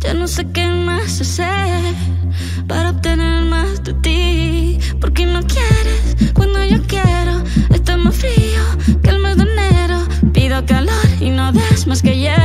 Ya no sé qué más hacer para obtener más de ti. Porque no quieres cuando yo quiero. Está más frío que el mes de enero. Pido calor y no das más que hielo.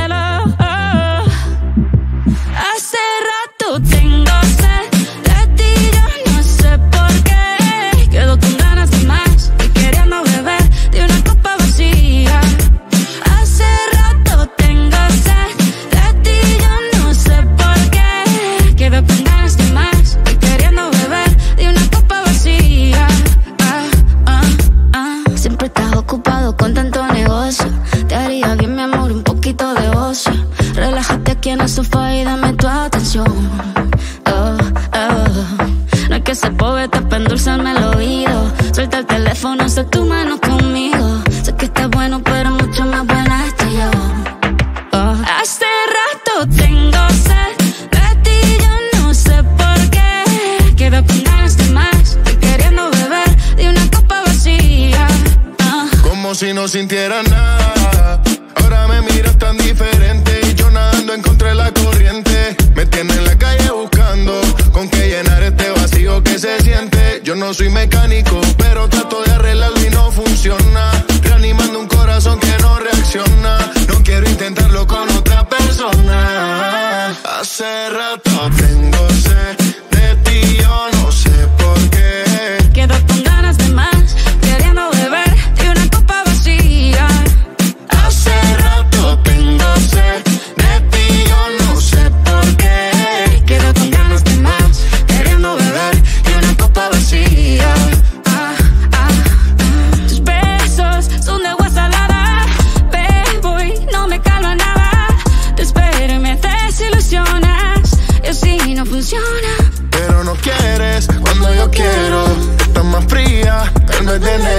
detener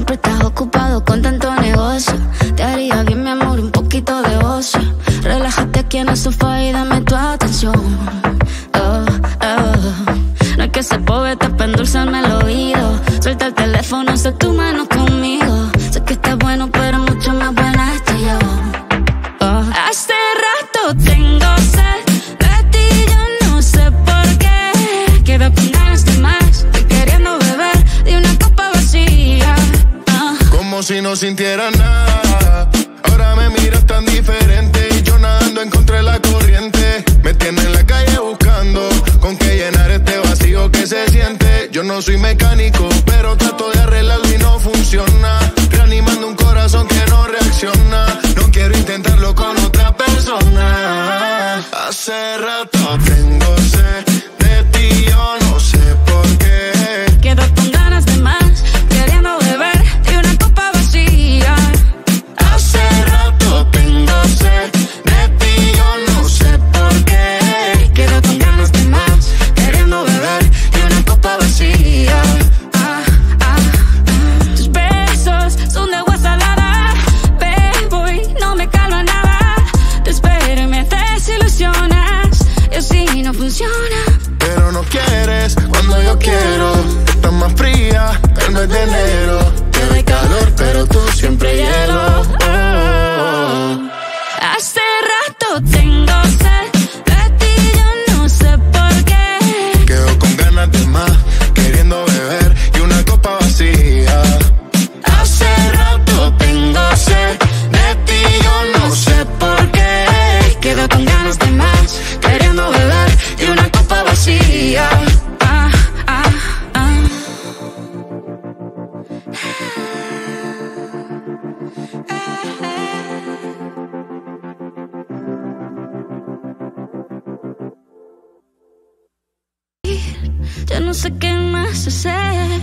siempre estás ocupado con tanto negocio. Ya no sé qué más hacer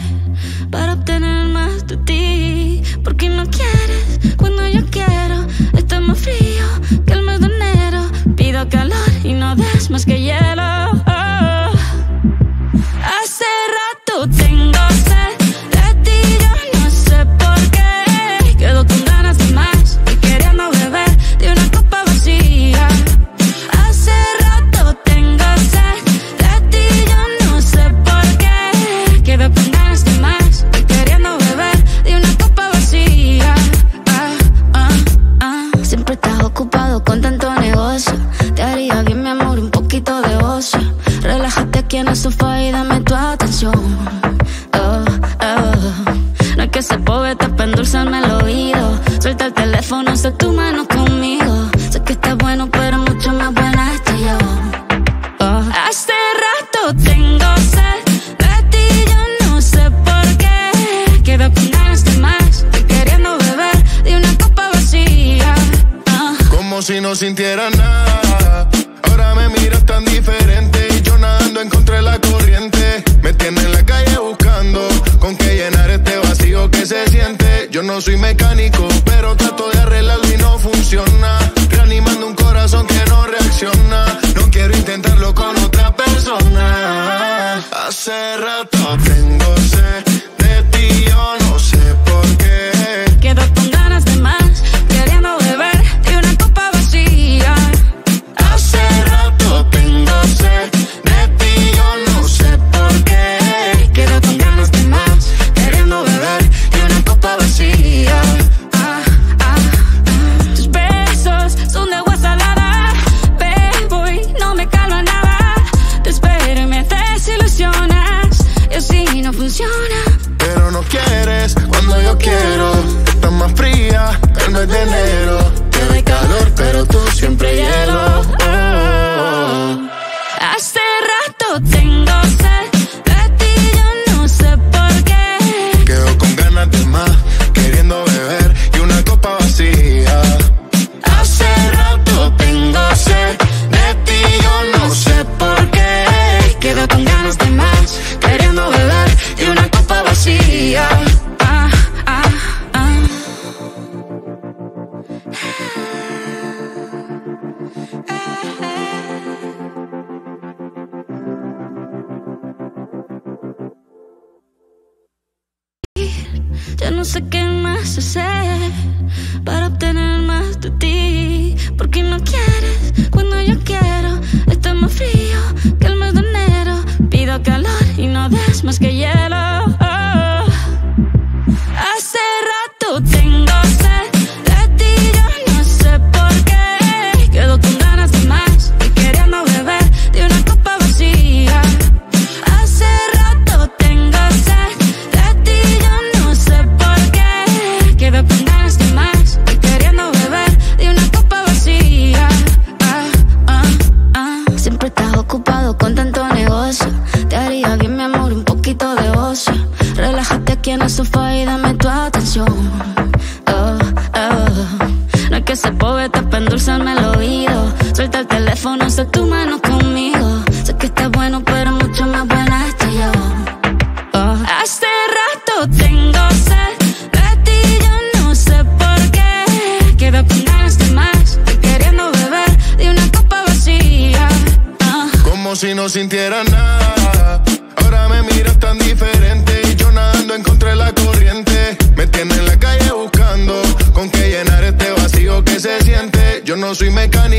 para obtener más de ti. Porque no quieres cuando yo quiero. Está más frío que el mes de enero. Pido calor y no das más que hielo. no funciona. Pero no quieres cuando yo quiero. Estás más fría el mes de enero. Te doy calor, pero tú siempre hielo. Oh, oh, oh. Hace rato tengo. para obtener más de ti, porque no quieres sofá y dame tu atención. Oh, oh. No hay que ser poeta para endulzarme el oído. Suelta el teléfono, hasta tu no soy mecánico.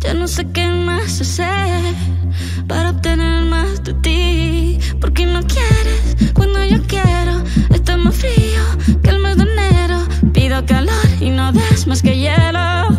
Ya no sé qué más hacer para obtener más de ti. Porque no quieres cuando yo quiero. Está más frío que el mes de enero. Pido calor y no das más que hielo.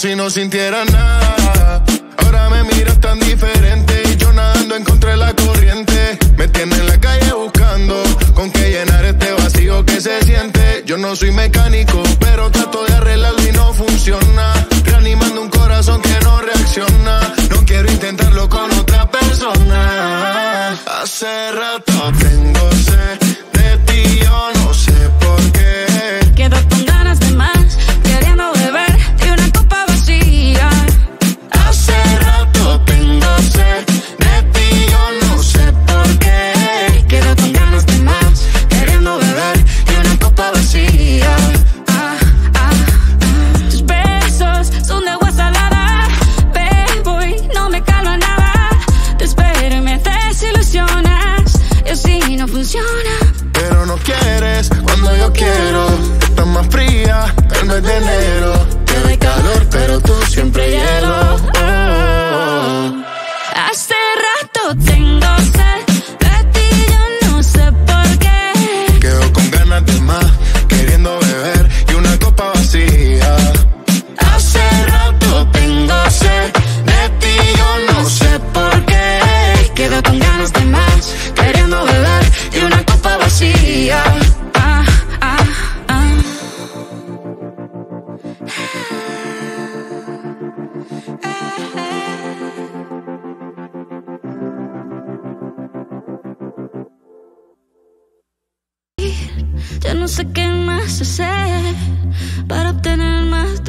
si no sintiera nada. Ahora me miras tan diferente y yo nadando encontré la corriente. Me tiene en la calle buscando con qué llenar este vacío que se siente. Yo no soy mecánico, pero trato de arreglarlo y no funciona. Reanimando un corazón que no reacciona. No quiero intentarlo con otra persona. Hace rato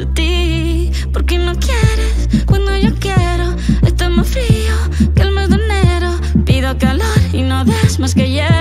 de ti. Porque no quieres cuando yo quiero. Está más frío que el mes de enero. Pido calor y no das más que hielo.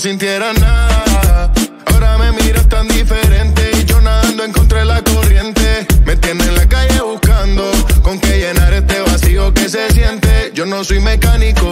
sintiera nada. Ahora me miras tan diferente y yo nadando encontré la corriente. Me tiene en la calle buscando con qué llenar este vacío que se siente. Yo no soy mecánico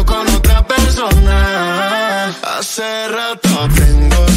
con otra persona. Hace rato tengo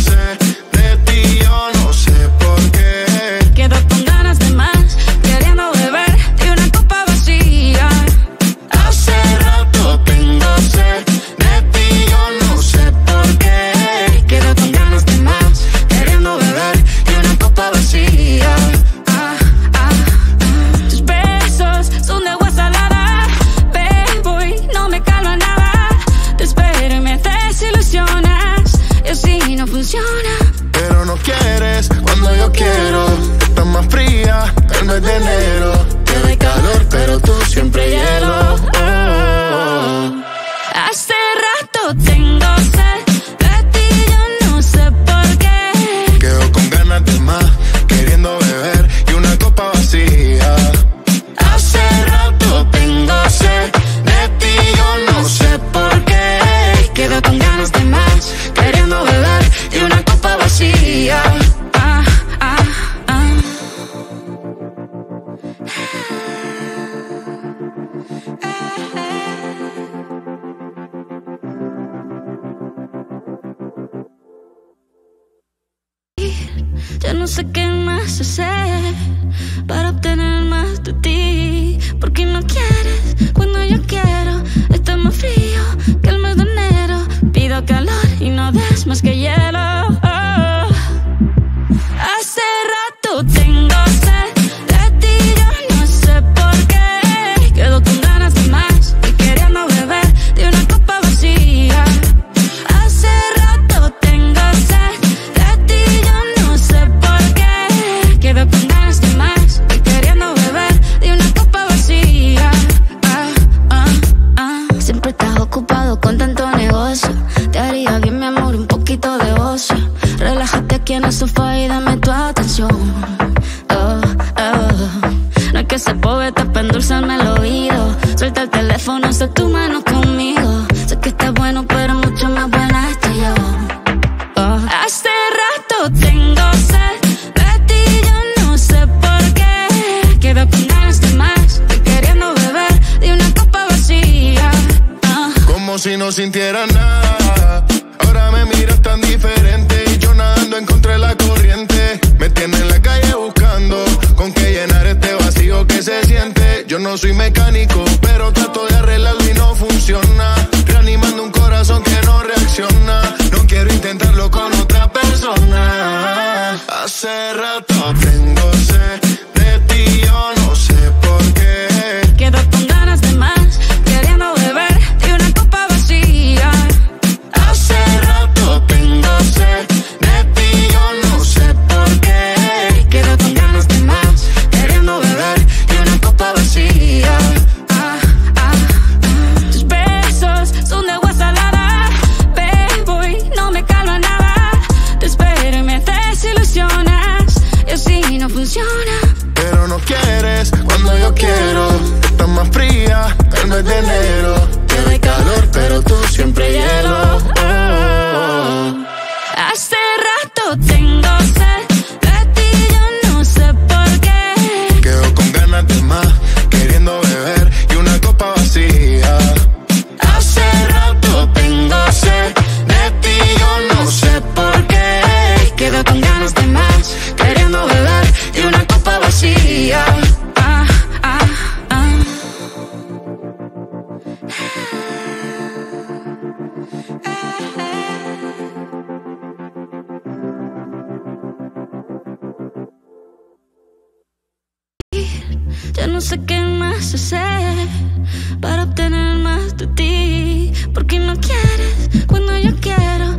aquí en sofá y dame tu atención. Oh, oh. No es que se pobre, te pendulza el oído. Suelta el teléfono, está tu mano soy mecánico qué más hacer para obtener más de ti. Porque no quieres cuando yo quiero.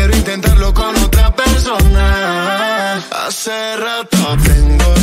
quiero intentarlo con otra persona. Hace rato tengo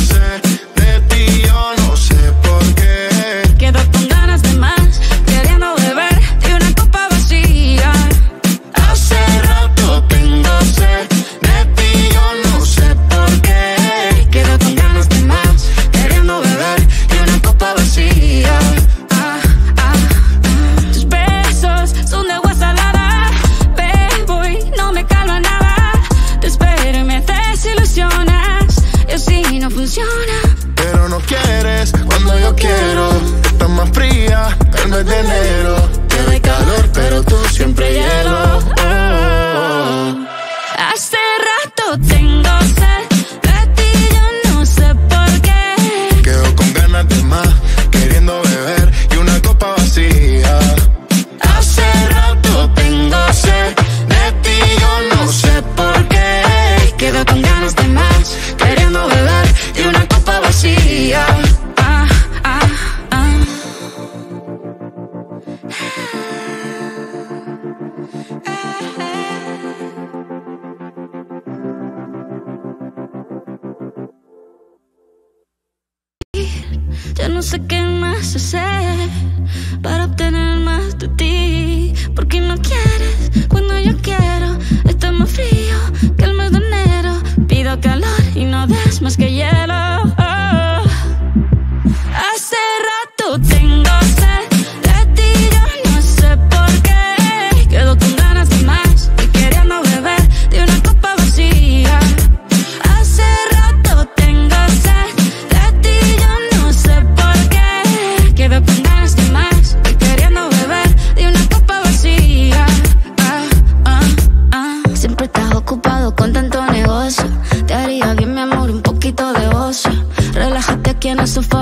I'm so fue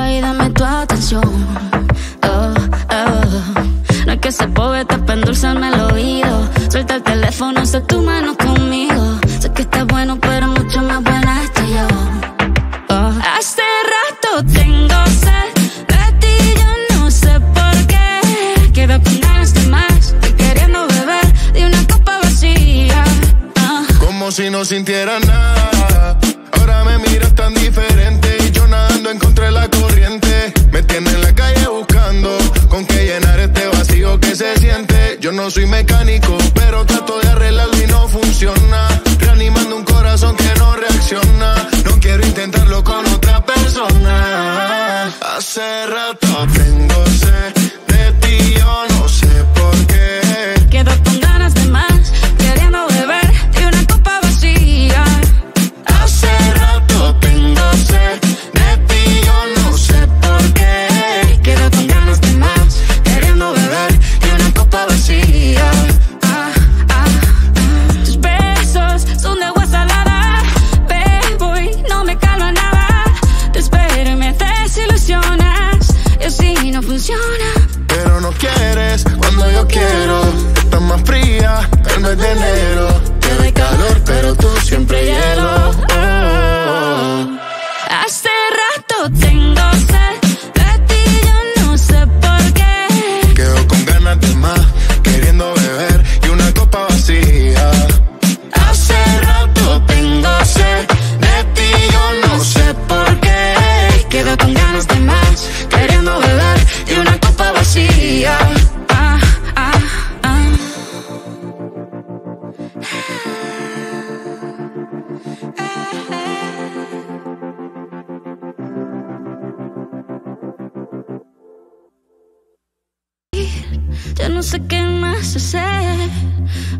Ya no sé qué más hacer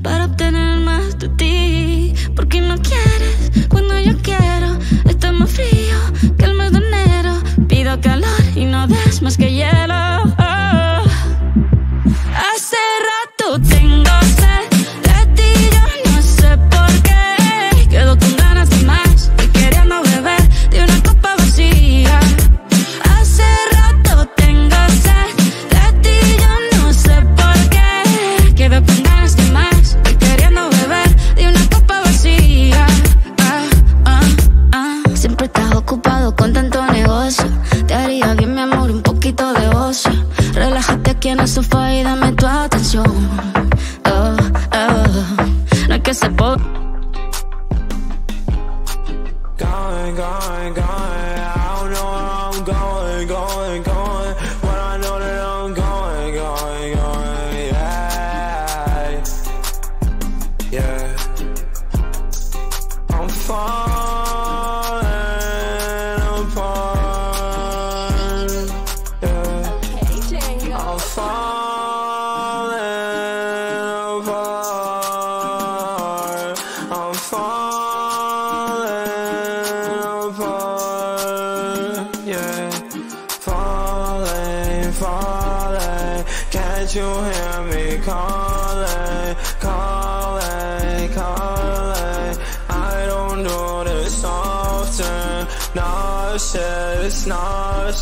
para obtener más de ti. Porque no quieres cuando yo quiero. Está más frío que el mes de enero. Pido calor y no des más que hielo.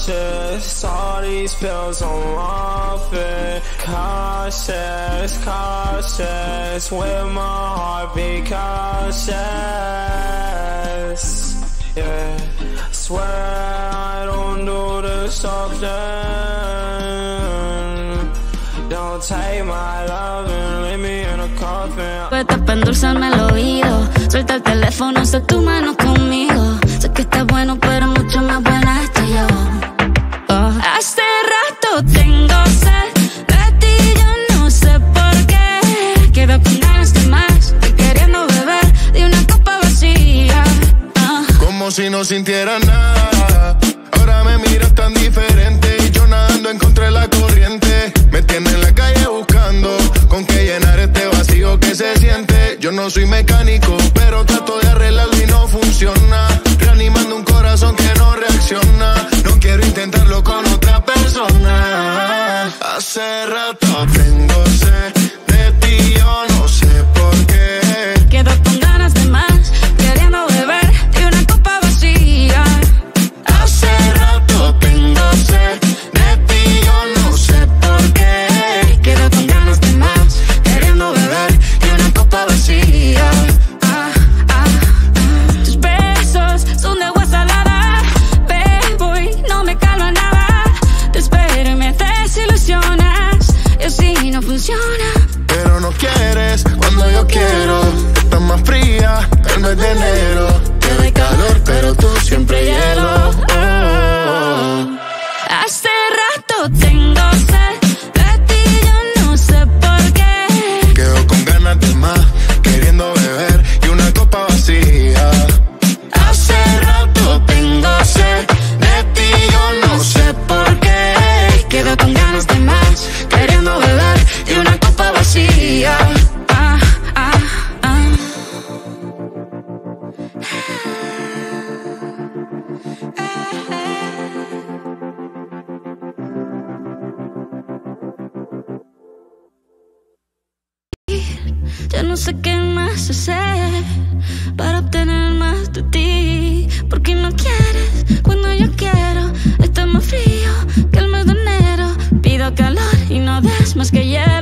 cautious, all these pills I'm laughing. Cautious, cautious, with my heart be cautious. Yeah, swear I don't do this often. Don't take my love and leave me in a coffin. Puedes endulzarme el oído, suelta el teléfono, sé tu mano. que ya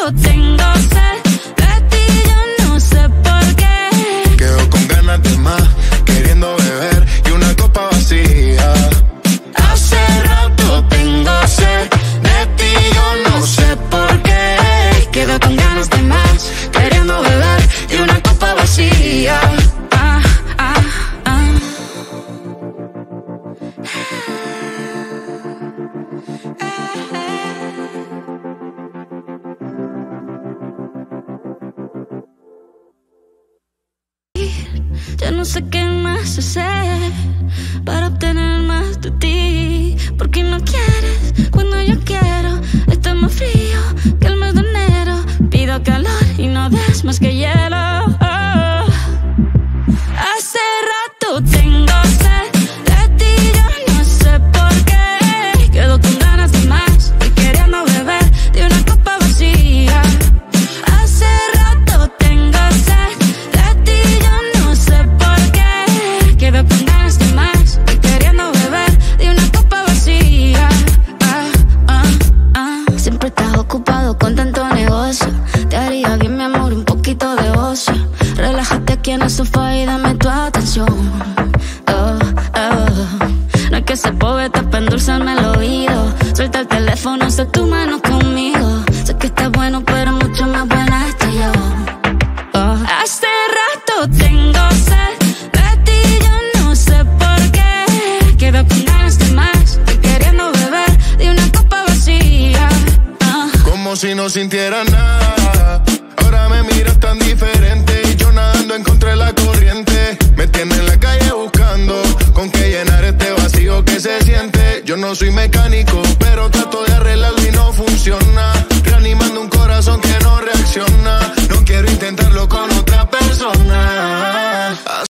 little thing.